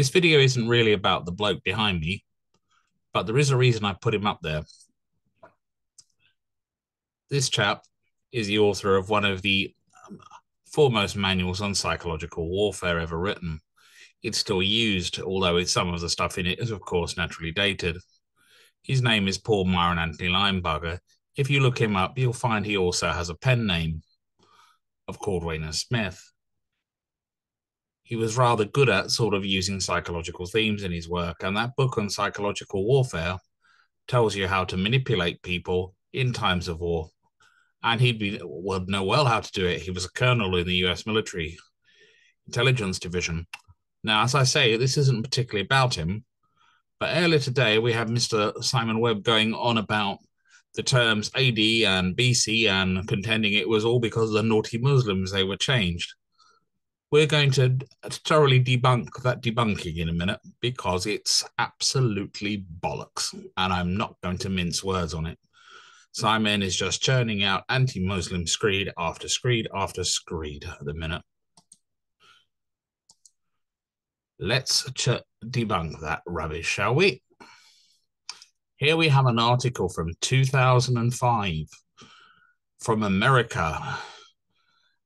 This video isn't really about the bloke behind me, but there is a reason I put him up there. This chap is the author of one of the um, foremost manuals on psychological warfare ever written. It's still used, although some of the stuff in it is, of course, naturally dated. His name is Paul Myron Anthony Linebarger. If you look him up, you'll find he also has a pen name of Cordwainer Smith. He was rather good at sort of using psychological themes in his work, and that book on psychological warfare tells you how to manipulate people in times of war. And he'd be would know well how to do it. He was a colonel in the US military intelligence division. Now, as I say, this isn't particularly about him, but earlier today we had Mr. Simon Webb going on about the terms AD and BC and contending it was all because of the naughty Muslims they were changed. We're going to thoroughly debunk that debunking in a minute because it's absolutely bollocks, and I'm not going to mince words on it. Simon is just churning out anti Muslim screed after screed after screed at the minute. Let's ch- debunk that rubbish, shall we? Here we have an article from 2005 from America,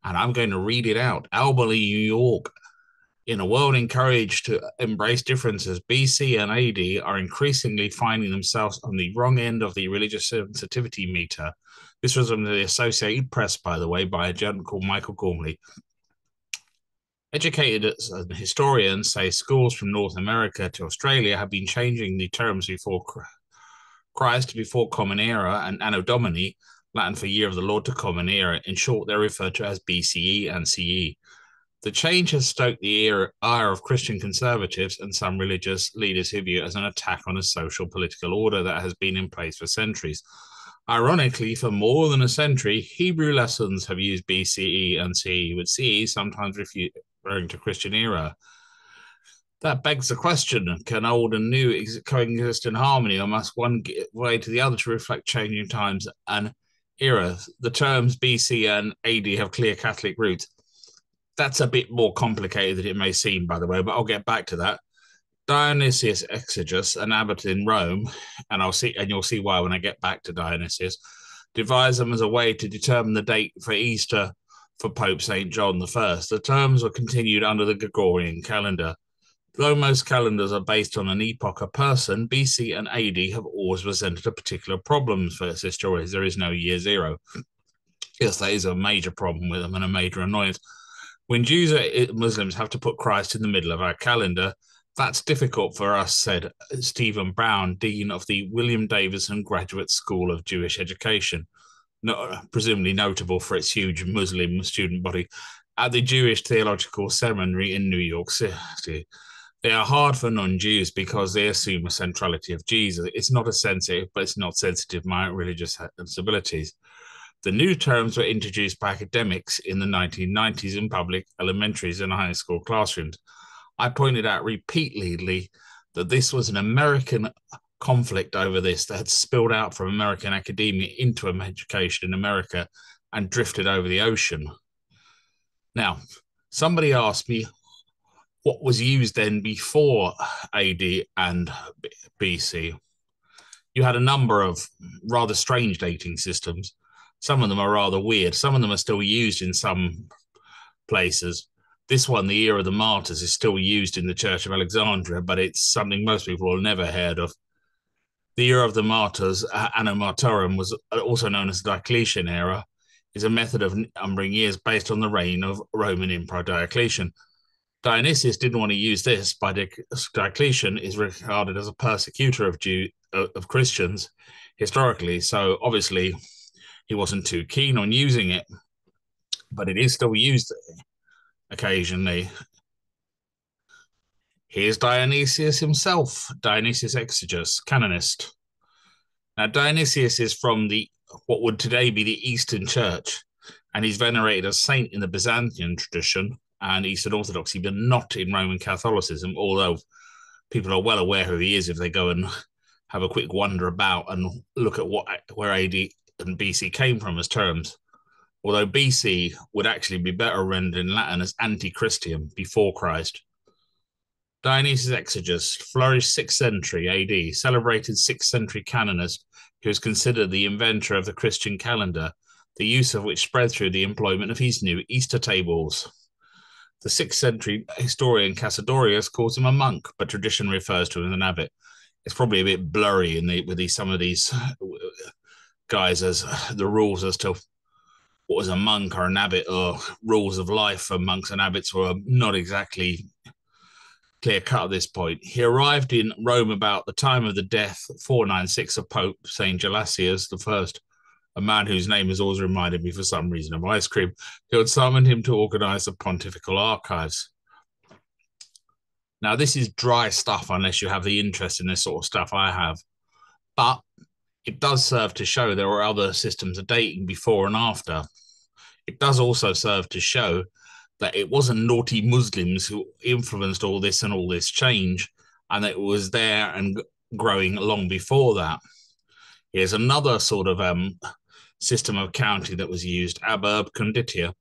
and I'm going to read it out. Albany, New York. In a world encouraged to embrace differences, BC and AD are increasingly finding themselves on the wrong end of the religious sensitivity meter. This was from the Associated Press, by the way, by a gentleman called Michael Gormley. Educated historians say schools from North America to Australia have been changing the terms before Christ before Common Era and Anno Domini, Latin for Year of the Lord to Common Era. In short, they're referred to as BCE and CE. The change has stoked the ire of Christian conservatives and some religious leaders who view it as an attack on a social political order that has been in place for centuries. Ironically, for more than a century, Hebrew lessons have used BCE and CE, with CE sometimes referring to Christian era. That begs the question can old and new coexist in harmony, or must one give way to the other to reflect changing times and eras? The terms BC and AD have clear Catholic roots. That's a bit more complicated than it may seem, by the way, but I'll get back to that. Dionysius Exiguus, an abbot in Rome, and I'll see, and you'll see why when I get back to Dionysius, devised them as a way to determine the date for Easter for Pope St. John I. The terms were continued under the Gregorian calendar. Though most calendars are based on an epoch or person, BC and AD have always presented a particular problem for historians. There is no year zero. Yes, that is a major problem with them and a major annoyance. When Jews uh, or Muslims have to put Christ in the middle of our calendar, that's difficult for us, said Stephen Brown, Dean of the William Davidson Graduate School of Jewish Education presumably notable for its huge Muslim student body, at the Jewish Theological Seminary in New York City. They are hard for non-Jews because they assume a centrality of Jesus. It's not a sensitive, but it's not sensitive my religious sensibilities. The new terms were introduced by academics in the 1990s in public elementaries and high school classrooms. I pointed out repeatedly that this was an American conflict over this that had spilled out from American academia into education in America and drifted over the ocean. Now, somebody asked me what was used then before AD and BC. You had a number of rather strange dating systems. Some of them are rather weird. Some of them are still used in some places. This one, the Year of the Martyrs, is still used in the Church of Alexandria, but it's something most people will never heard of the year of the martyrs, uh, Anno Martyrum, was uh, also known as the Diocletian era, is a method of numbering years based on the reign of Roman Emperor Diocletian. Dionysius didn't want to use this, but Diocletian is regarded as a persecutor of Jew of Christians historically, so obviously he wasn't too keen on using it, but it is still used occasionally Here's Dionysius himself, Dionysius Exiguus, canonist. Now, Dionysius is from the what would today be the Eastern Church, and he's venerated as saint in the Byzantine tradition and Eastern Orthodoxy, but not in Roman Catholicism, although people are well aware who he is if they go and have a quick wander about and look at what where AD and BC came from as terms. Although BC would actually be better rendered in Latin as anti-Christian, before Christ Dionysius Exiguus flourished 6th century AD, celebrated 6th century canonist who is considered the inventor of the Christian calendar, the use of which spread through the employment of his new Easter tables. The 6th century historian Cassiodorus calls him a monk, but tradition refers to him as an abbot. It's probably a bit blurry in the, with these, some of these guys as the rules as to what was a monk or an abbot or rules of life for monks and abbots were not exactly clear cut at this point. He arrived in Rome about the time of the death, 496, of Pope St. Gelasius I, a man whose name has always reminded me for some reason of ice cream, who had summoned him to organize the pontifical archives. Now, this is dry stuff unless you have the interest in this sort of stuff I have. But it does serve to show there were other systems of dating before and after. It does also serve to show that it wasn't naughty Muslims who influenced all this and all this change, and it was there and growing long before that. Here's another sort of um, system of counting that was used, ab urbe condita,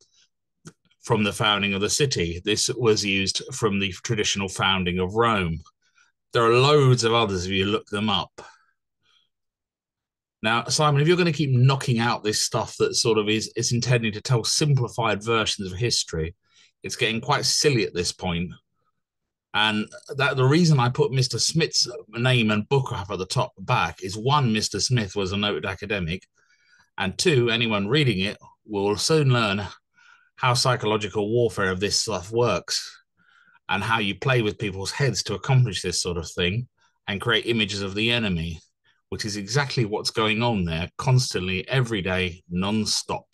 from the founding of the city. This was used from the traditional founding of Rome. There are loads of others if you look them up. Now, Simon, if you're going to keep knocking out this stuff that sort of is, is intending to tell simplified versions of history, it's getting quite silly at this point. And that the reason I put Mr. Smith's name and book up at the top back is one, Mr. Smith was a noted academic, and two, anyone reading it will soon learn how psychological warfare of this stuff works and how you play with people's heads to accomplish this sort of thing and create images of the enemy, which is exactly what's going on there constantly, every day, non stop.